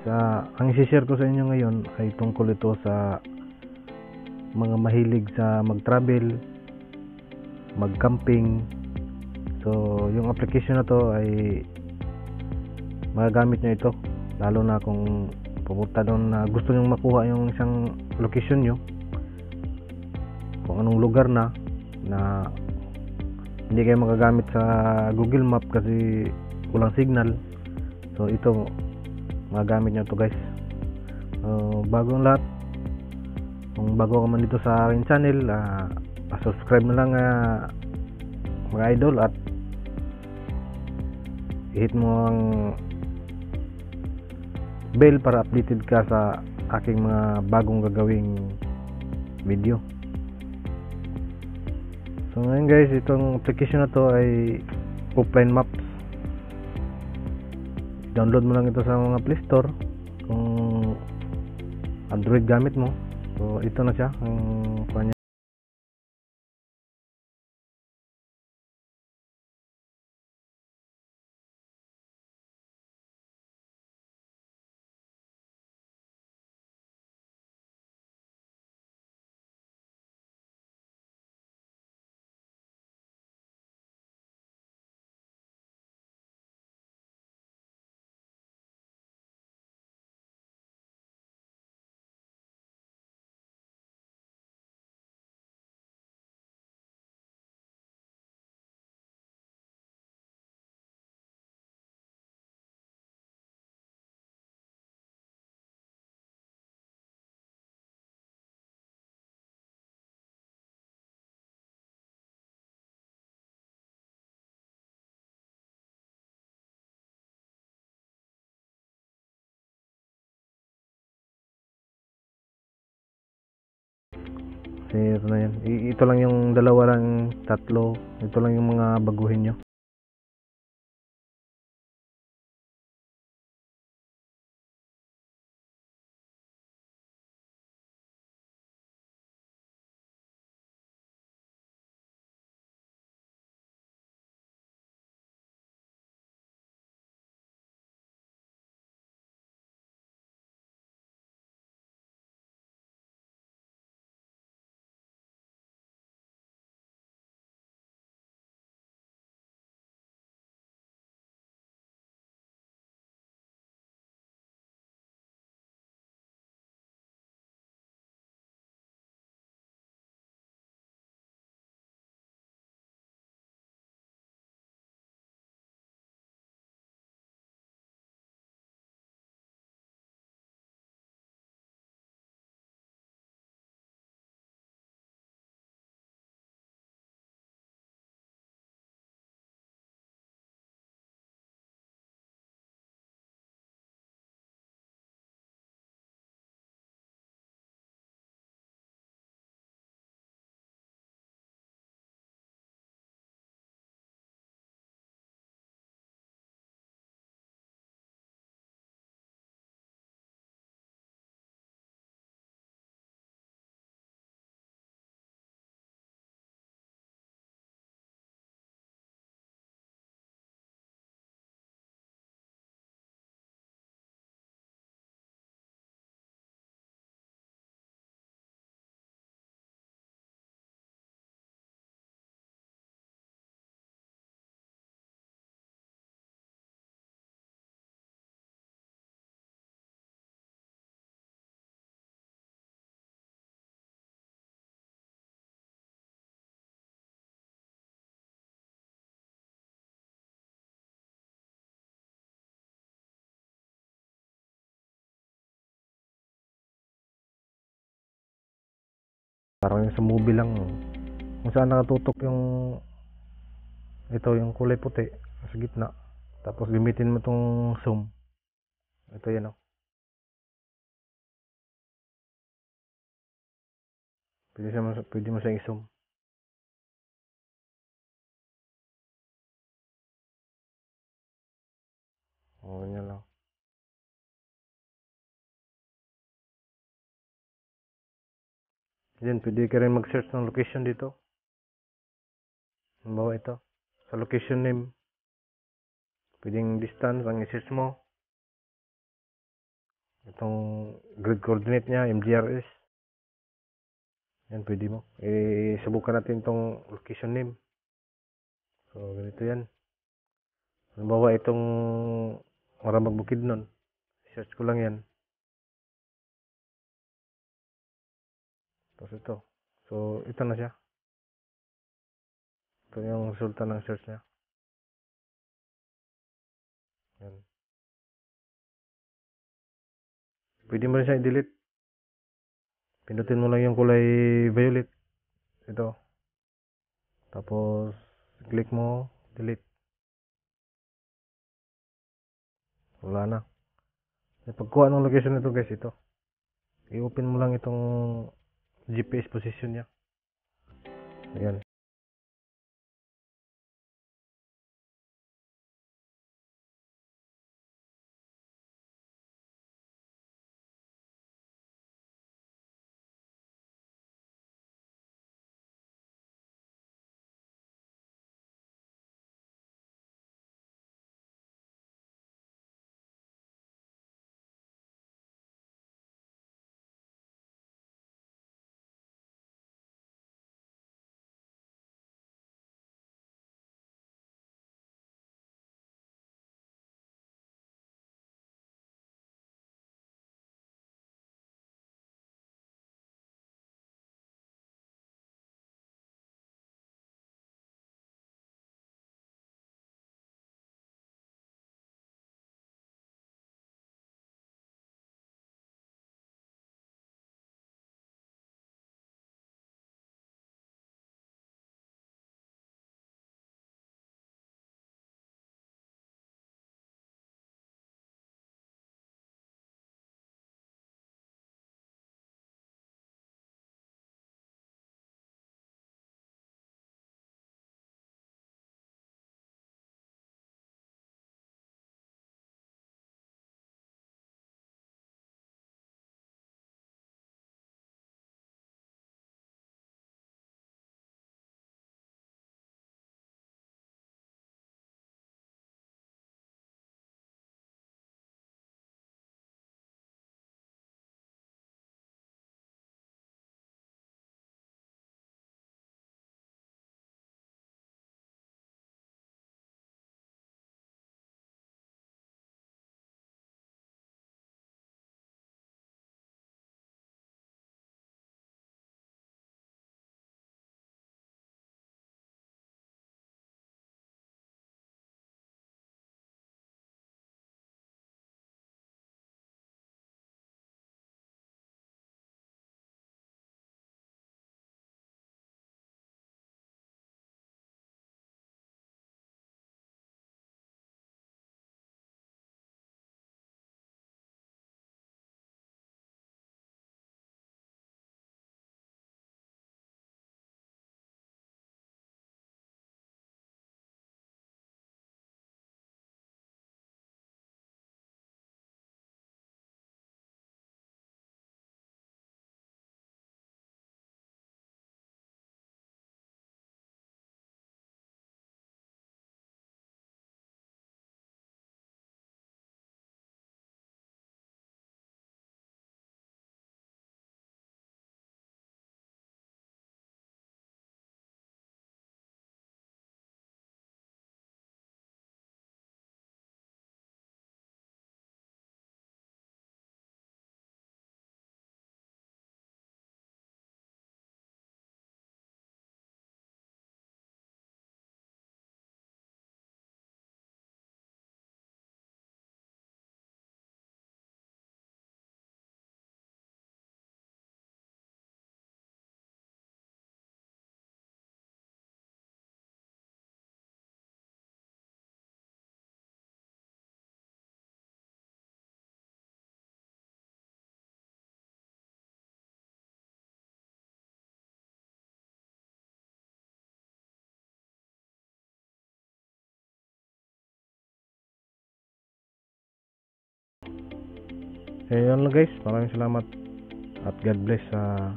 Sa, ang isi-share ko sa inyo ngayon ay tungkol ito sa mga mahilig sa mag-travel, mag-camping. So, yung application na to ay magagamit nyo ito. Lalo na kung pupunta doon na gusto nyo makuha yung isang location nyo. Kung anong lugar na na hindi kayo magagamit sa Google Map kasi walang signal. So, ito magagamit nyo to guys. So, bago ang lahat, kung bago ka man dito sa aking channel uh, subscribe na lang uh, mga idol at hit mo ang bell para updated ka sa aking mga bagong gagawing video so ngayon guys itong application na to ay offline maps download mo lang ito sa mga play store kung android gamit mo So, ito na siya ang kanya. Ito na yan. Ito lang yung dalawa lang, tatlo. Ito lang yung mga baguhin nyo. Parang yung sa movie lang. Kung saan nakatutok yung ito yung kulay puti sa gitna. Tapos gamitin mo tong zoom. Ito yan oh. Pwede, siya, pwede mo siyang i-zoom. O, oh, ganyan lang. Yan, pwede ka rin mag-search ng location dito. Halimbawa ito. Sa location name. Pwedeng distance ang i-search mo. itong grid coordinate niya, MGRS. Yan, pwede mo. Eh, subukan natin itong location name. So, ganito yan. Halimbawa, itong Maramag Bukidnon. Search ko lang yan. Tapos ito. So, ito na siya. Ito yung resulta ng search niya. Yan. Pwede mo rin siya i-delete. Pinutin mo lang yung kulay violet. Ito. Tapos, click mo, delete. Wala na. Pagkuha ng location nito guys, ito. I-open mo lang itong GPS position niya. Ayan. Eh, yun lang guys. Maraming salamat. At God bless sa